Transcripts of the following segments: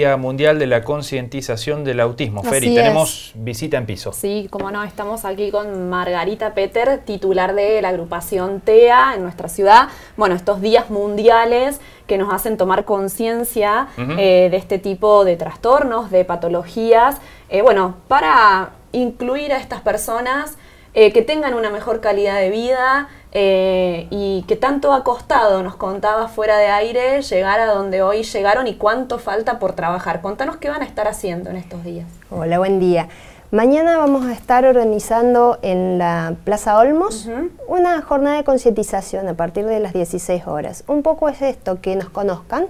Día Mundial de la Concientización del Autismo. Feri, tenemos visita en piso. Sí, como no, estamos aquí con Margarita Peter, titular de la agrupación TEA en nuestra ciudad. Bueno, estos días mundiales que nos hacen tomar conciencia eh, de este tipo de trastornos, de patologías, eh, bueno, para incluir a estas personas eh, que tengan una mejor calidad de vida eh, y que tanto ha costado, nos contaba fuera de aire, llegar a donde hoy llegaron y cuánto falta por trabajar. Contanos qué van a estar haciendo en estos días. Hola, buen día. Mañana vamos a estar organizando en la Plaza Olmos una jornada de concientización a partir de las 16 horas. Un poco es esto, que nos conozcan,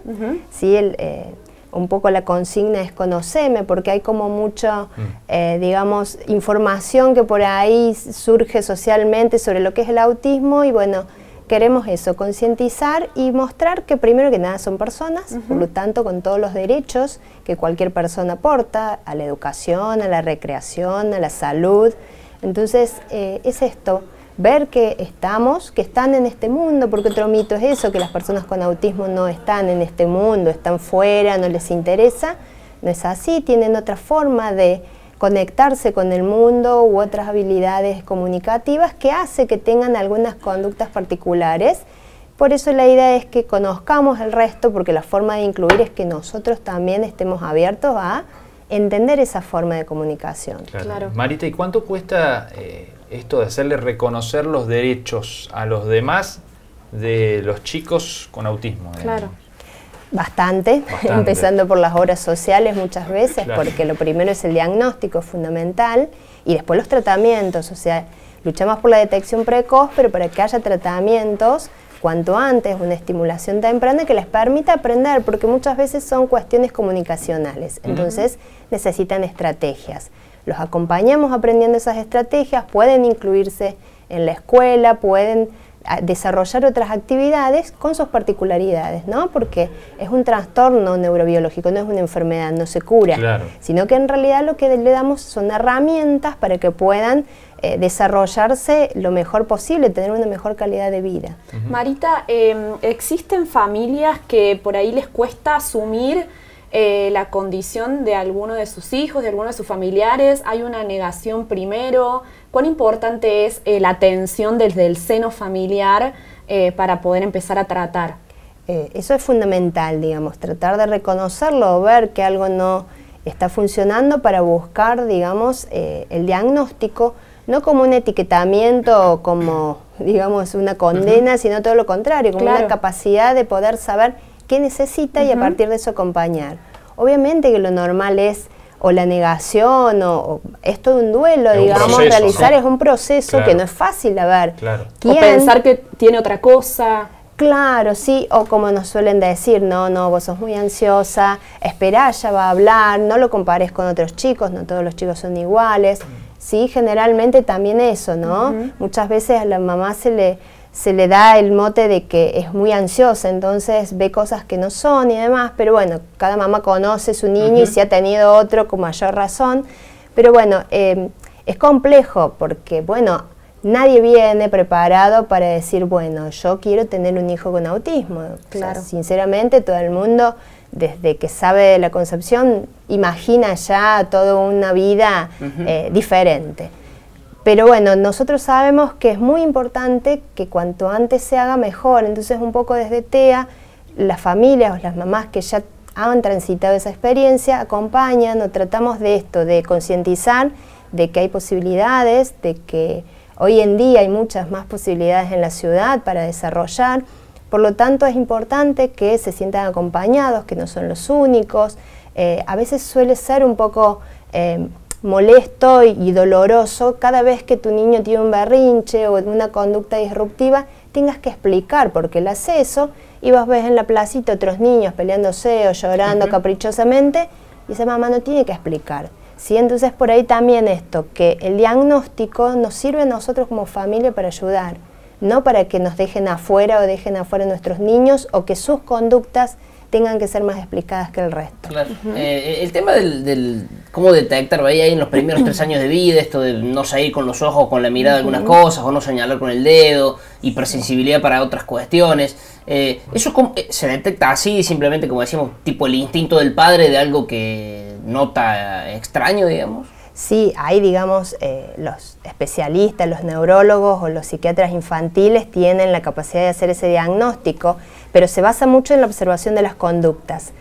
¿sí? el, eh, un poco la consigna es conocerme, porque hay como mucha, mm. eh, digamos, información que por ahí surge socialmente sobre lo que es el autismo y bueno, queremos eso, concientizar y mostrar que primero que nada son personas, por lo tanto con todos los derechos que cualquier persona aporta a la educación, a la recreación, a la salud. Entonces eh, es esto, ver que estamos, que están en este mundo, porque otro mito es eso, que las personas con autismo no están en este mundo, están fuera, no les interesa. No es así, tienen otra forma de conectarse con el mundo u otras habilidades comunicativas que hace que tengan algunas conductas particulares. Por eso la idea es que conozcamos el resto, porque la forma de incluir es que nosotros también estemos abiertos a entender esa forma de comunicación. Claro. Marita, ¿y cuánto cuesta eh, esto de hacerle reconocer los derechos a los demás de los chicos con autismo. Claro. Bastante, empezando por las horas sociales muchas veces, porque lo primero es el diagnóstico fundamental y después los tratamientos, o sea, luchamos por la detección precoz, pero para que haya tratamientos cuanto antes, una estimulación temprana que les permita aprender, porque muchas veces son cuestiones comunicacionales, entonces necesitan estrategias los acompañamos aprendiendo esas estrategias, pueden incluirse en la escuela, pueden ah, desarrollar otras actividades con sus particularidades, ¿no? Porque es un trastorno neurobiológico, no es una enfermedad, no se cura, sino que en realidad lo que le damos son herramientas para que puedan eh, desarrollarse lo mejor posible, tener una mejor calidad de vida. Marita, em, ¿existen familias que por ahí les cuesta asumir eh, la condición de alguno de sus hijos, de alguno de sus familiares, hay una negación primero. ¿Cuán importante es eh, la atención desde el seno familiar eh, para poder empezar a tratar? eso es fundamental, digamos, tratar de reconocerlo, ver que algo no está funcionando para buscar, digamos, el diagnóstico, no como un etiquetamiento o como, digamos, una condena, sino todo lo contrario, como una capacidad de poder saber qué necesita y a partir de eso acompañar. Obviamente que lo normal es o la negación o, es todo un duelo, digamos, realizar es un proceso que no es fácil a ver. Claro. O pensar que tiene otra cosa. Claro, sí, o como nos suelen decir, no, no, vos sos muy ansiosa, espera, ya va a hablar, no lo compares con otros chicos, no todos los chicos son iguales. Sí, generalmente también eso, ¿no? Muchas veces a la mamá se le se le da el mote de que es muy ansiosa, entonces ve cosas que no son y demás, pero bueno, cada mamá conoce a su niño y si ha tenido otro con mayor razón, pero bueno, em, es complejo porque, bueno, nadie viene preparado para decir, bueno, yo quiero tener un hijo con autismo. Claro. sinceramente, todo el mundo, desde que sabe de la concepción, imagina ya toda una vida eh, diferente. Pero bueno, nosotros sabemos que es muy importante que cuanto antes se haga mejor, entonces un poco desde TEA, las familias o las mamás que ya han transitado esa experiencia acompañan o tratamos de esto, de concientizar de que hay posibilidades, de que hoy en día hay muchas más posibilidades en la ciudad para desarrollar, por lo tanto es importante que se sientan acompañados, que no son los únicos, eh, a veces suele ser un poco eh, molesto y doloroso cada vez que tu niño tiene un berrinche o una conducta disruptiva, tengas que explicar por qué él hace eso y vos ves en la placita otros niños peleándose o llorando caprichosamente y esa mamá no tiene que explicar. ¿sí? Entonces por ahí también esto, que el diagnóstico nos sirve a nosotros como familia para ayudar, no para que nos dejen afuera o dejen afuera nuestros niños o que sus conductas tengan que ser más explicadas que el resto. Eh, el tema del cómo detectar, veía ahí en los primeros tres años de vida, esto de no salir con los ojos, con la mirada de algunas cosas, o no señalar con el dedo, hipersensibilidad para otras cuestiones. Eh, ¿Eso eh, se detecta así, simplemente como decíamos, tipo el instinto del padre de algo que nota extraño, digamos? Sí, hay, digamos, eh, los especialistas, los neurólogos o los psiquiatras infantiles tienen la capacidad de hacer ese diagnóstico, pero se basa mucho en la observación de las conductas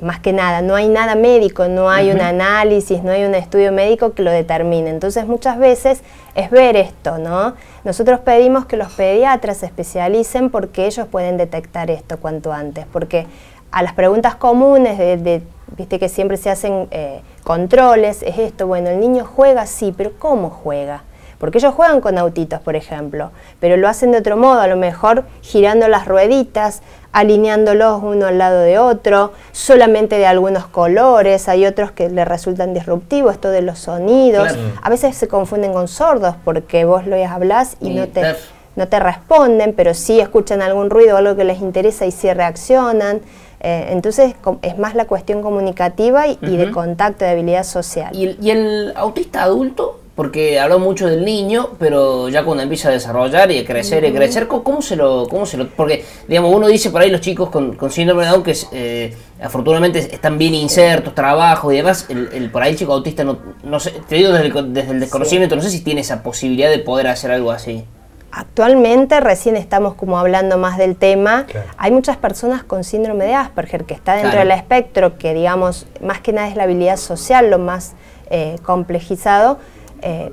más que nada, no hay nada médico, no hay un análisis, no hay un estudio médico que lo determine. Entonces muchas veces es ver esto, ¿no? Nosotros pedimos que los pediatras se especialicen porque ellos pueden detectar esto cuanto antes, porque a las preguntas comunes de, viste que siempre se hacen eh, controles, es esto, bueno, el niño juega, sí, pero ¿cómo juega? Porque ellos juegan con autitos, por ejemplo, pero lo hacen de otro modo, a lo mejor girando las rueditas, alineándolos uno al lado de otro, solamente de algunos colores, hay otros que le resultan disruptivos, esto de los sonidos, a veces se confunden con sordos porque vos lo hablas y, no te, no te responden, pero sí escuchan algún ruido o algo que les interesa y sí reaccionan. Eh, entonces es más la cuestión comunicativa y, de contacto, de habilidad social. ¿Y el autista adulto porque habló mucho del niño, pero ya cuando empieza a desarrollar y a crecer y a crecer, ¿cómo, se lo, ¿cómo se lo...? Porque, digamos, uno dice por ahí los chicos con, síndrome de Down que eh, afortunadamente están bien insertos, trabajos y demás, el, por ahí el chico autista, no, no sé, te digo desde el, desde el desconocimiento, no sé si tiene esa posibilidad de poder hacer algo así. Actualmente, recién estamos como hablando más del tema, hay muchas personas con síndrome de Asperger que está dentro del espectro, que digamos, más que nada es la habilidad social lo más eh, complejizado, eh,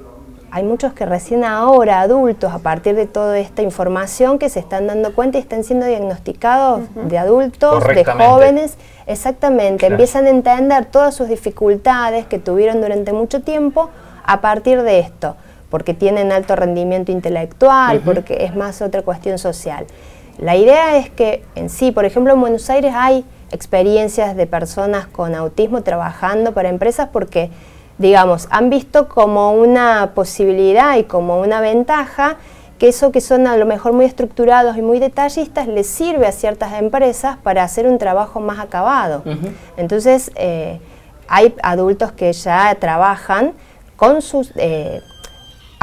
hay muchos que recién ahora, adultos, a partir de toda esta información, que se están dando cuenta y están siendo diagnosticados de adultos, de jóvenes, exactamente, empiezan a entender todas sus dificultades que tuvieron durante mucho tiempo a partir de esto, porque tienen alto rendimiento intelectual, porque es más otra cuestión social. La idea es que en sí, por ejemplo, en Buenos Aires hay experiencias de personas con autismo trabajando para empresas porque digamos, han visto como una posibilidad y como una ventaja que eso que son a lo mejor muy estructurados y muy detallistas les sirve a ciertas empresas para hacer un trabajo más acabado. Entonces, eh, hay adultos que ya trabajan con sus, eh,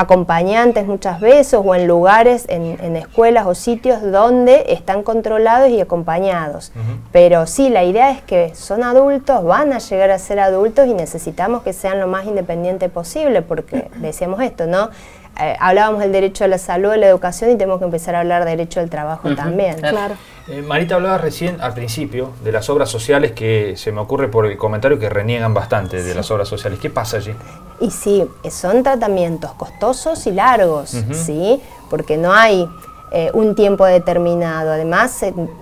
acompañantes muchas veces o en lugares, en, escuelas o sitios donde están controlados y acompañados. Pero sí, la idea es que son adultos, van a llegar a ser adultos y necesitamos que sean lo más independientes posible, porque decíamos esto, ¿no? Eh, hablábamos del derecho a la salud, a la educación y tenemos que empezar a hablar del derecho al trabajo también. Claro. Eh, Marita hablaba recién al principio de las obras sociales que se me ocurre por el comentario que reniegan bastante de las obras sociales. ¿Qué pasa allí? Y sí, son tratamientos costosos y largos, ¿sí? Porque no hay eh, un tiempo determinado. Además,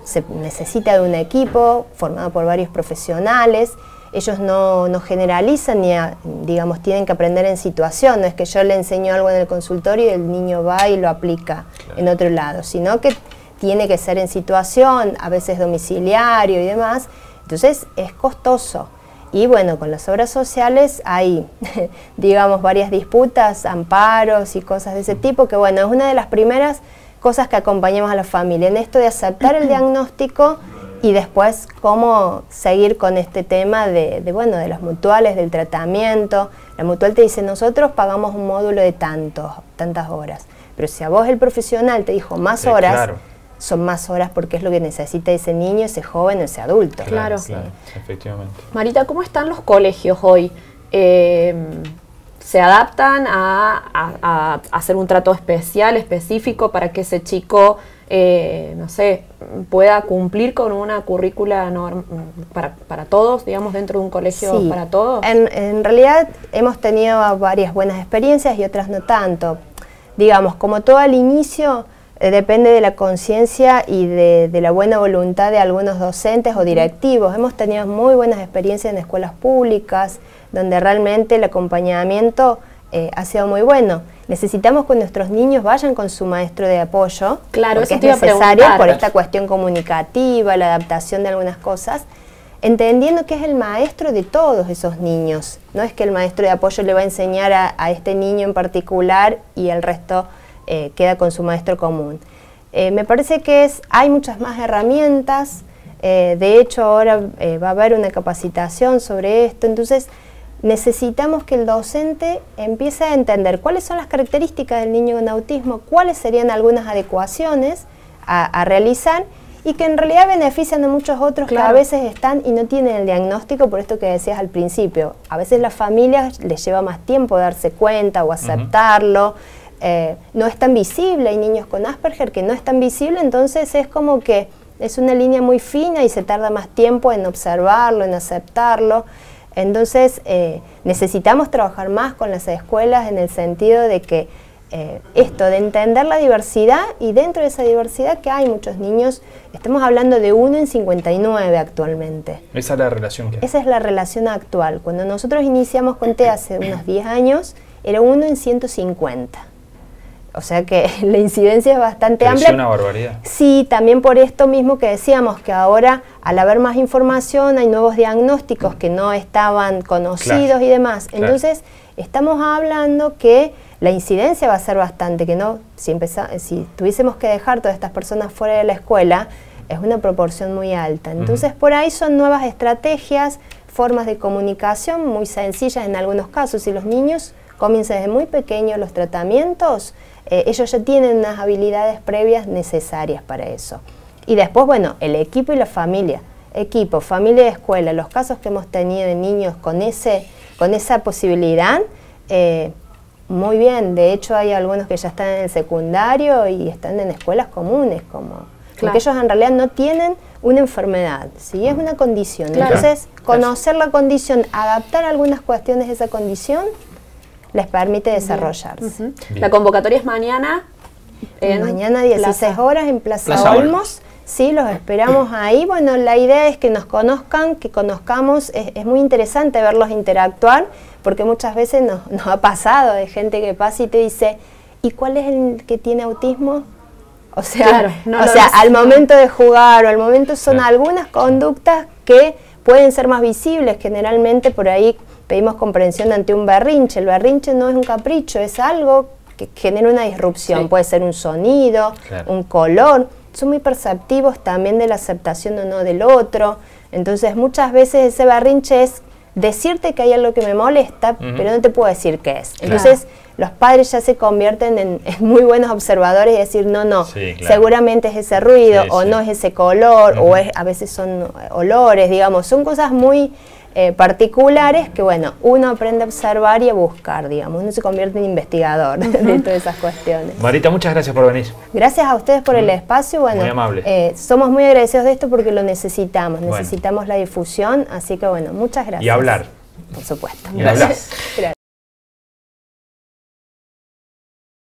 se, necesita de un equipo formado por varios profesionales. Ellos no, generalizan ni, digamos, tienen que aprender en situación. No es que yo le enseño algo en el consultorio y el niño va y lo aplica en otro lado, sino que tiene que ser en situación, a veces domiciliario y demás. Entonces, es costoso. Y bueno, con las obras sociales hay, digamos, varias disputas, amparos y cosas de ese tipo, que bueno, es una de las primeras cosas que acompañamos a la familia, en esto de aceptar el diagnóstico y después cómo seguir con este tema de, bueno, de las mutuales, del tratamiento. La mutual te dice, nosotros pagamos un módulo de tantos, tantas horas, pero si a vos el profesional te dijo más horas, son más horas porque es lo que necesita ese niño, ese joven, ese adulto. Claro, efectivamente. Marita, ¿cómo están los colegios hoy? Eh, ¿Se adaptan a, hacer un trato especial, específico, para que ese chico, eh, no sé, pueda cumplir con una currícula para, para, todos, digamos, dentro de un colegio para todos? En, en realidad hemos tenido varias buenas experiencias y otras no tanto. Digamos, como todo al inicio depende de la conciencia y de, la buena voluntad de algunos docentes o directivos. Hemos tenido muy buenas experiencias en escuelas públicas, donde realmente el acompañamiento eh, ha sido muy bueno. Necesitamos que nuestros niños vayan con su maestro de apoyo, claro, porque es necesario por esta cuestión comunicativa, la adaptación de algunas cosas, entendiendo que es el maestro de todos esos niños. No es que el maestro de apoyo le va a enseñar a este niño en particular y el resto eh, queda con su maestro común. Eh, me parece que es, hay muchas más herramientas, eh, de hecho ahora va a haber una capacitación sobre esto, entonces necesitamos que el docente empiece a entender cuáles son las características del niño con autismo, cuáles serían algunas adecuaciones a, realizar y que en realidad benefician a muchos otros que a veces están y no tienen el diagnóstico, por esto que decías al principio. A veces las familias les lleva más tiempo darse cuenta o aceptarlo. Eh, no es tan visible, hay niños con Asperger que no es tan visible, entonces es como que es una línea muy fina y se tarda más tiempo en observarlo, en aceptarlo. Entonces eh, necesitamos trabajar más con las escuelas en el sentido de que eh, esto, de entender la diversidad y dentro de esa diversidad que hay muchos niños, estamos hablando de 1 en 59 actualmente. Esa es la relación que hay. Esa es la relación actual. Cuando nosotros iniciamos con TE hace unos 10 años, era 1 en 150. O sea que la incidencia es bastante amplia. Es una barbaridad. Sí, también por esto mismo que decíamos, que ahora al haber más información hay nuevos diagnósticos que no estaban conocidos y demás. Entonces, estamos hablando que la incidencia va a ser bastante, que no, si, si tuviésemos que dejar todas estas personas fuera de la escuela, es una proporción muy alta. Entonces, por ahí son nuevas estrategias, formas de comunicación muy sencillas en algunos casos. Si los niños comienzan desde muy pequeños los tratamientos, eh, ellos ya tienen unas habilidades previas necesarias para eso. Y después, bueno, el equipo y la familia. Equipo, familia y escuela. Los casos que hemos tenido de niños con, ese, con esa posibilidad, eh, muy bien. De hecho, hay algunos que ya están en el secundario y están en escuelas comunes, como porque ellos en realidad no tienen una enfermedad, ¿sí? es una condición. Entonces, conocer la condición, adaptar algunas cuestiones de esa condición, les permite desarrollarse. La convocatoria es mañana. mañana 16 horas en Plaza, Olmos. Sí, los esperamos ahí. Bueno, la idea es que nos conozcan, que conozcamos. Es, muy interesante verlos interactuar, porque muchas veces nos, ha pasado de gente que pasa y te dice, ¿y cuál es el que tiene autismo? O sea, o sea al momento de jugar o al momento son algunas conductas que pueden ser más visibles. Generalmente por ahí pedimos comprensión ante un berrinche. El berrinche no es un capricho, es algo que genera una disrupción. Puede ser un sonido, un color. Son muy perceptivos también de la aceptación o no del otro. Entonces muchas veces ese berrinche es decirte que hay algo que me molesta, pero no te puedo decir qué es. Entonces los padres ya se convierten en, muy buenos observadores y decir, no, no, seguramente es ese ruido o no es ese color o es, a veces son olores, digamos, son cosas muy eh, particulares que, bueno, uno aprende a observar y a buscar, digamos, uno se convierte en investigador de todas esas cuestiones. Marita, muchas gracias por venir. Gracias a ustedes por el espacio, bueno, muy amable. Eh, somos muy agradecidos de esto porque lo necesitamos, necesitamos la difusión, así que, bueno, muchas gracias. Y hablar. Por supuesto. Y gracias.